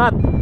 Cut.